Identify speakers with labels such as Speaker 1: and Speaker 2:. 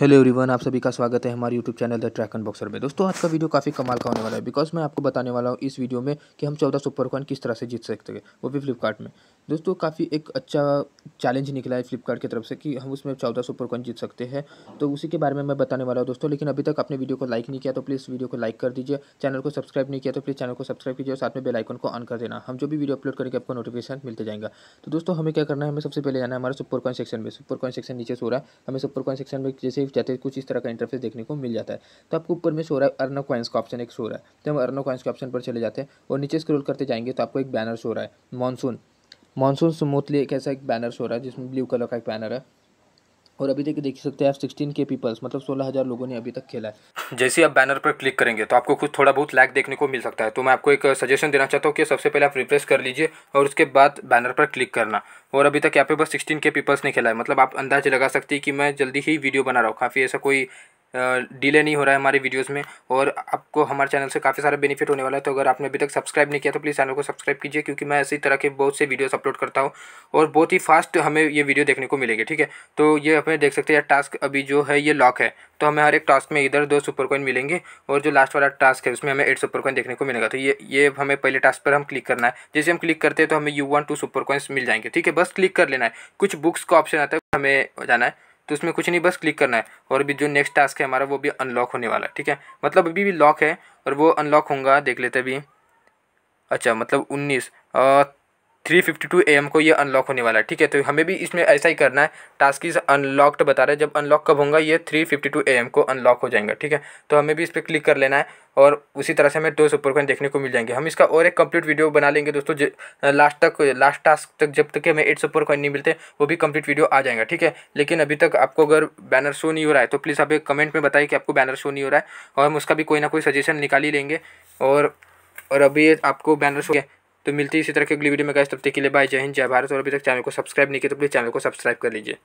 Speaker 1: Hello everyone आप सभी का स्वागत है हमारे YouTube channel the track and boxer में दोस्तों, आज का वीडियो काफ़ी कमाल का होने वाला है बिकॉज़ मैं आपको बताने वाला हूँ इस वीडियो में कि हम चौदह सुपर कॉइन किस तरह से जीत सकते हैं, वो भी फ्लिपकार्ट में। दोस्तों, काफ़ी एक अच्छा चैलेंज निकला है फ्लिपकार्ट की तरफ़ से कि हम उसमें चौदह सुपर कॉइन जीत सकते हैं। तो उसी के बारे में मैं बताने वाला हूँ दोस्तों, लेकिन अभी तक अपने वीडियो को लाइक नहीं किया तो प्लीज़ वीडियो को लाइक कर दीजिए चैनल को सब्सक्राइब नहीं किया तो प्लीज़ चैनल को सब्सक्राइब कीजिए और साथ में बेलाइकन को ऑन कर देना। हम जो भी वीडियो अपलोड करेंगे, आपको नोटिफिकेशन मिलते जाएगा। तो दोस्तों, हमें क्या करना है? हमें सबसे पहले जाना है हमारे सुपर कॉइन सेक्शन में। सुपर कॉइन सेक्शन नीचे सो रहा है। हमें सुपर कॉइन सेक्शन में जैसे जाते हैं, कुछ इस तरह का इंटरफेस देखने को मिल जाता है। तो आपको ऊपर में शो रहा है अर्नो कॉइन्स का ऑप्शन एक शो रहा है। तो हम अर्नो कॉइन्स के ऑप्शन पर चले जाते हैं और नीचे स्क्रॉल करते जाएँगे तो आपको एक बैनर शो रहा है मानसून मानसून स्मूथली एक ऐसा एक बैनर शो रहा है जिसमें ब्लू कलर का एक बैनर है। और अभी तक देख सकते हैं आप सिक्सटीन के पीपल्स मतलब सोलह हज़ार लोगों ने अभी तक खेला है।
Speaker 2: जैसे आप बैनर पर क्लिक करेंगे तो आपको कुछ थोड़ा बहुत लैग देखने को मिल सकता है। तो मैं आपको एक सजेशन देना चाहता हूँ कि सबसे पहले आप रिफ्रेश कर लीजिए और उसके बाद बैनर पर क्लिक करना। और अभी तक यहाँ पे बस सिक्सटीन के पीपल्स ने खेला है। मतलब आप अंदाज लगा सकती है कि मैं जल्दी ही वीडियो बना रहा हूँ। काफ़ी ऐसा कोई डिले नहीं हो रहा है हमारे वीडियोस में और आपको हमारे चैनल से काफ़ी सारा बेनिफिट होने वाला है। तो अगर आपने अभी तक सब्सक्राइब नहीं किया तो प्लीज़ चैनल को सब्सक्राइब कीजिए क्योंकि मैं ऐसी तरह के बहुत से वीडियोस अपलोड करता हूँ और बहुत ही फास्ट हमें ये वीडियो देखने को मिलेगी, ठीक है? तो ये हमें देख सकते हैं टास्क अभी जो है, ये लॉक है। तो हमें हर एक टास्क में इधर दो सुपर कॉइन मिलेंगे और जो लास्ट वाला टास्क है, उसमें हमें एट सुपर कॉइन देखने को मिलेगा। तो ये ये हमें पहले टास्क पर हम क्लिक करना है। जैसे हम क्लिक करते हैं तो हमें you one two super coins मिल जाएँगे, ठीक है? बस क्लिक कर लेना है। कुछ बुक्स का ऑप्शन आता है, हमें जाना है। तो उसमें कुछ नहीं, बस क्लिक करना है। और अभी जो नेक्स्ट टास्क है हमारा, वो भी अनलॉक होने वाला है, ठीक है? मतलब अभी भी लॉक है और वो अनलॉक होगा देख लेते अभी। अच्छा मतलब उन्नीस। थ्री फिफ्टी टू एम को ये अनलॉक होने वाला है। ठीक है तो हमें भी इसमें ऐसा ही करना है। टास्क इज़ अनलॉक्ड बता रहे हैं। जब अनलॉक कब होगा, ये थ्री फिफ्टी टू एम को अनलॉक हो जाएगा। ठीक है तो हमें भी इस पर क्लिक कर लेना है और उसी तरह से हमें दो सुपर कॉइन देखने को मिल जाएँगे। हम इसका और एक कंप्लीट वीडियो बना लेंगे दोस्तों लास्ट तक लास्ट टास्क तक जब तक हमें एट सुपर कॉइन नहीं मिलते, वो भी कंप्लीट वीडियो आ जाएगा। ठीक है, लेकिन अभी तक आपको अगर बैनर शो नहीं हो रहा है तो प्लीज़ आप एक कमेंट में बताइए कि आपको बैनर शो नहीं हो रहा है और हम उसका भी कोई ना कोई सजेशन निकाल ही लेंगे। और और अभी आपको बैनर शो तो मिलती है इसी तरह की अगली वीडियो में गाइस तब तक के लिए बाय जय हिंद, जय भारत। और अभी तक चैनल को सब्सक्राइब नहीं किया तो प्लीज़ चैनल को सब्सक्राइब कर लीजिए।